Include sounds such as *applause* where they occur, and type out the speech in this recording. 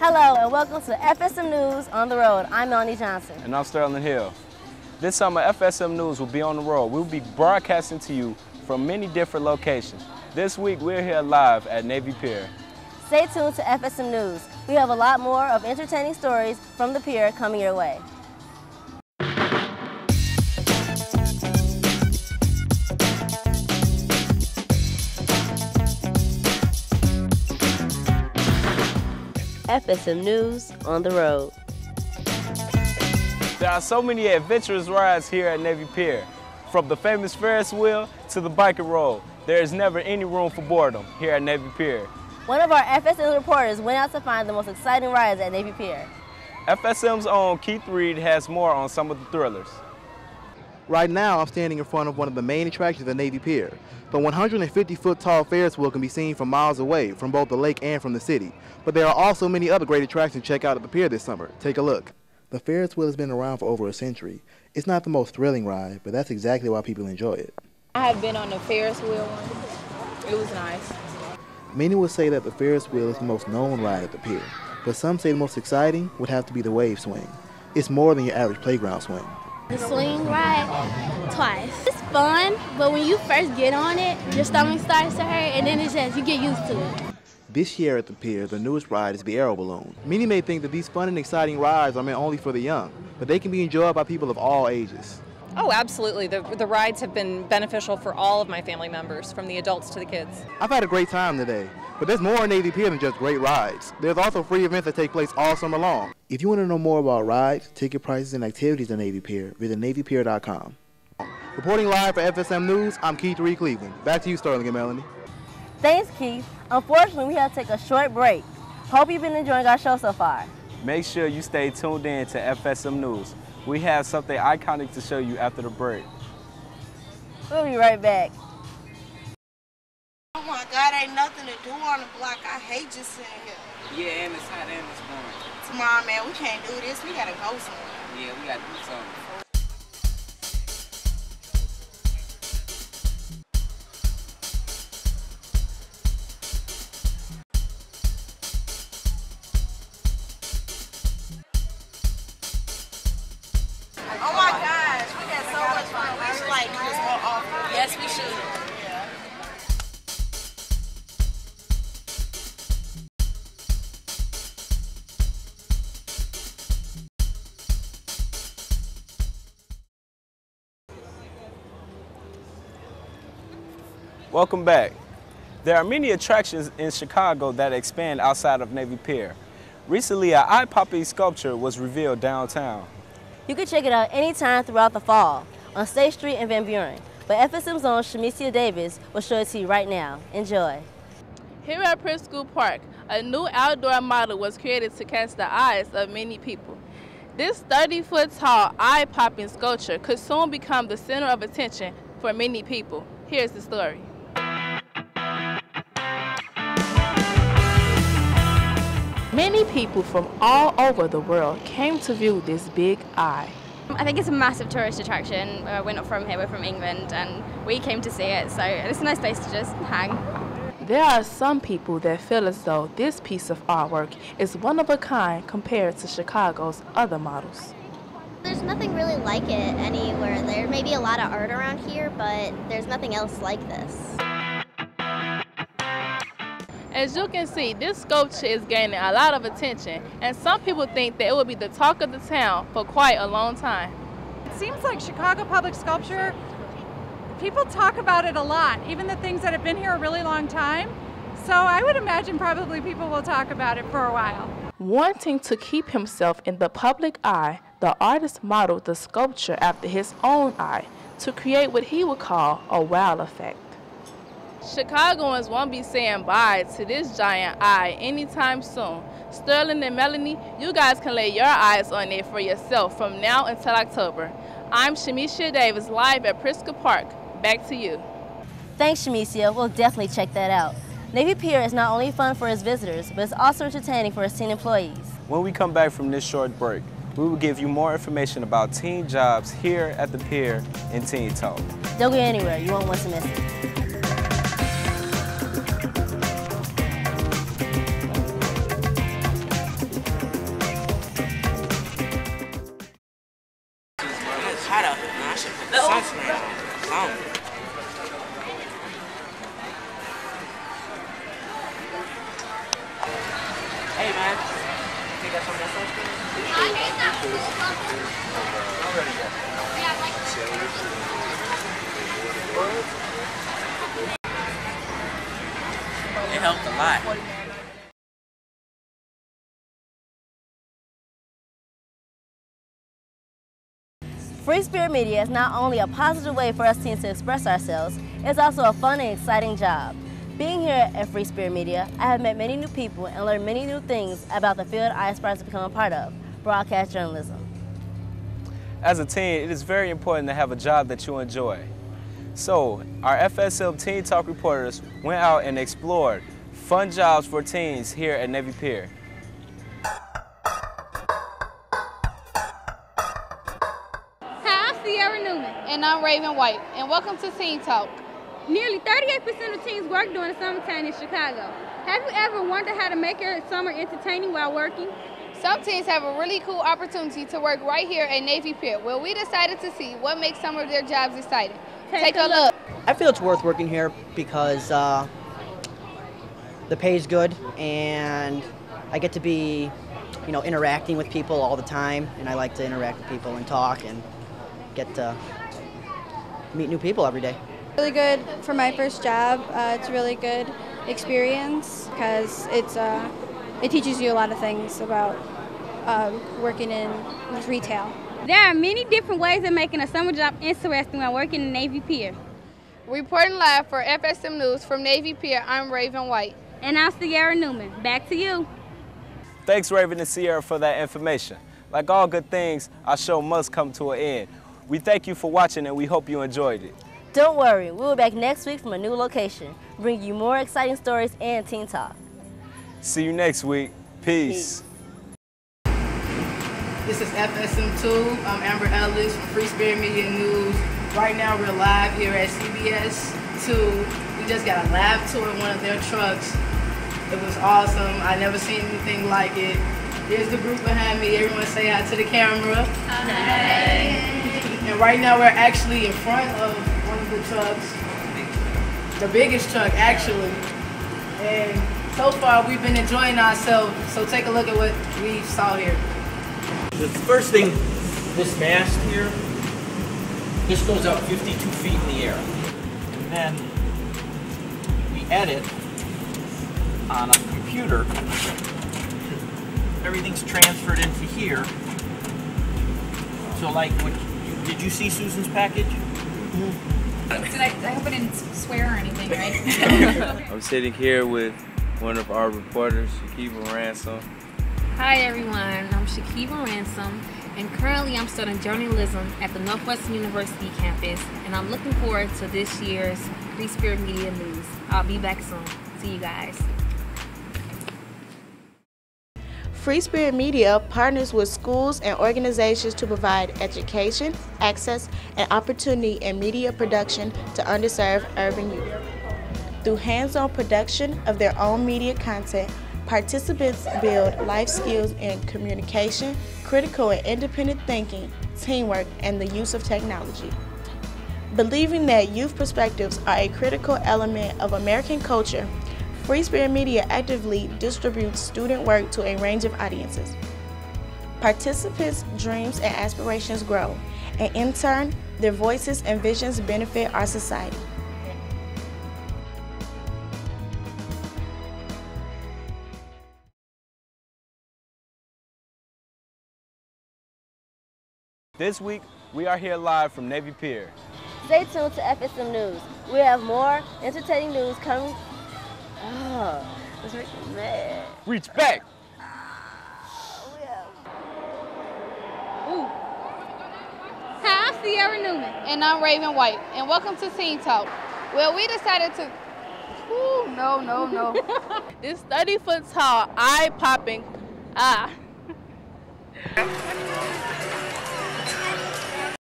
Hello and welcome to FSM News on the road. I'm Melanie Johnson. And I'm Sterling Hill. This summer, FSM News will be on the road. We'll be broadcasting to you from many different locations. This week, we're here live at Navy Pier. Stay tuned to FSM News. We have a lot more of entertaining stories from the pier coming your way. FSM News on the road. There are so many adventurous rides here at Navy Pier. From the famous Ferris wheel to the biker roll, there is never any room for boredom here at Navy Pier. One of our FSM reporters went out to find the most exciting rides at Navy Pier. FSM's own Keith Reed has more on some of the thrillers. Right now, I'm standing in front of one of the main attractions at Navy Pier. The 150-foot tall Ferris wheel can be seen from miles away from both the lake and from the city. But there are also many other great attractions to check out at the pier this summer. Take a look. The Ferris wheel has been around for over a century. It's not the most thrilling ride, but that's exactly why people enjoy it. I have been on the Ferris wheel one. It was nice. Many would say that the Ferris wheel is the most known ride at the pier, but some say the most exciting would have to be the wave swing. It's more than your average playground swing. The swing ride twice. It's fun, but when you first get on it, your stomach starts to hurt, and then it's just you get used to it. This year at the pier, the newest ride is the Aero Balloon. Many may think that these fun and exciting rides are meant only for the young, but they can be enjoyed by people of all ages. Oh, absolutely. The, the rides have been beneficial for all of my family members, from the adults to the kids. I've had a great time today, but there's more in Navy Pier than just great rides. There's also free events that take place all summer long. If you want to know more about rides, ticket prices, and activities at Navy Pier, visit NavyPier.com. Reporting live for FSM News, I'm Keith Reed Cleveland. Back to you, Sterling and Melanie. Thanks, Keith. Unfortunately, we have to take a short break. Hope you've been enjoying our show so far. Make sure you stay tuned in to FSM News. We have something iconic to show you after the break. We'll be right back. Oh my God, ain't nothing to do on the block. I hate just sitting here. Yeah, and it's hot and it's boring. Tomorrow, man, we can't do this. We gotta go somewhere. Yeah, we gotta do something. Welcome back. There are many attractions in Chicago that expand outside of Navy Pier. Recently, an eye-popping sculpture was revealed downtown. You can check it out anytime throughout the fall on State Street and Van Buren. But FSM's own Shamicia Davis will show it to you right now. Enjoy. Here at Pritzker Park, a new outdoor model was created to catch the eyes of many people. This 30 foot tall, eye popping sculpture could soon become the center of attention for many people. Here's the story. Many people from all over the world came to view this big eye. I think it's a massive tourist attraction. Uh, we're not from here, we're from England, and we came to see it, so it's a nice place to just hang. There are some people that feel as though this piece of artwork is one of a kind compared to Chicago's other models. There's nothing really like it anywhere. There may be a lot of art around here, but there's nothing else like this. As you can see, this sculpture is gaining a lot of attention, and some people think that it will be the talk of the town for quite a long time. It seems like Chicago Public Sculpture, people talk about it a lot, even the things that have been here a really long time. So I would imagine probably people will talk about it for a while. Wanting to keep himself in the public eye, the artist modeled the sculpture after his own eye to create what he would call a wow effect. Chicagoans won't be saying bye to this giant eye anytime soon. Sterling and Melanie, you guys can lay your eyes on it for yourself from now until October. I'm Shamisha Davis, live at Pritzker Park. Back to you. Thanks, Shamicia. We'll definitely check that out. Navy Pier is not only fun for its visitors, but it's also entertaining for its teen employees. When we come back from this short break, we will give you more information about teen jobs here at the pier in Teen Talk. Don't go anywhere. You won't want to miss it. It helped a lot. Free Spirit Media is not only a positive way for us teens to express ourselves, it's also a fun and exciting job. Being here at Free Spirit Media, I have met many new people and learned many new things about the field I aspire to become a part of, broadcast journalism. As a teen, it is very important to have a job that you enjoy. So, our FSM Teen Talk reporters went out and explored fun jobs for teens here at Navy Pier. Hi, I'm Sierra Newman. And I'm Raven White, and welcome to Teen Talk. Nearly 38% of teens work during the summertime in Chicago. Have you ever wondered how to make your summer entertaining while working? Some teens have a really cool opportunity to work right here at Navy Pier, where we decided to see what makes some of their jobs exciting. Take, a look. I feel it's worth working here because uh, the pay is good and I get to be, you know, interacting with people all the time, and I like to interact with people and talk and get to meet new people every day. Really good for my first job. Uh, it's a really good experience because it's uh, it teaches you a lot of things about uh, working in retail. There are many different ways of making a summer job interesting while working in Navy Pier. Reporting live for FSM News from Navy Pier, I'm Raven White. And I'm Sierra Newman. Back to you. Thanks, Raven and Sierra, for that information. Like all good things, our show must come to an end. We thank you for watching and we hope you enjoyed it. Don't worry, we'll be back next week from a new location, bring you more exciting stories and teen talk. See you next week. Peace. This is FSM2. I'm Amber Ellis from Free Spirit Media News. Right now we're live here at CBS 2. We just got a lab tour in one of their trucks. It was awesome. I never seen anything like it. Here's the group behind me. Everyone say hi to the camera. Hi. And right now we're actually in front of one of the trucks. The biggest truck actually. And so far we've been enjoying ourselves. So take a look at what we saw here. The first thing, this mast here, this goes up 52 feet in the air. And then we edit on a computer. Everything's transferred into here. So like, what, did you see Susan's package? Did I, I hope I didn't swear or anything, right? *laughs* I'm sitting here with one of our reporters, Shakiva Ransom. Hi everyone, I'm Shakiva Ransom, and currently I'm studying journalism at the Northwestern University campus, and I'm looking forward to this year's Free Spirit Media News. I'll be back soon. See you guys. Free Spirit Media partners with schools and organizations to provide education, access, and opportunity in media production to underserved urban youth. Through hands-on production of their own media content, participants build life skills in communication, critical and independent thinking, teamwork, and the use of technology. Believing that youth perspectives are a critical element of American culture, Free Spirit Media actively distributes student work to a range of audiences. Participants' dreams and aspirations grow, and in turn, their voices and visions benefit our society. This week, we are here live from Navy Pier. Stay tuned to FSM News. We have more entertaining news coming. Oh, this makes me mad. Reach back. Ooh. Hi, I'm Sierra Newman. And I'm Raven White, and welcome to Teen Talk. Well, we decided to. Ooh, no, no, no. *laughs* this 30 foot tall, eye popping, ah. *laughs*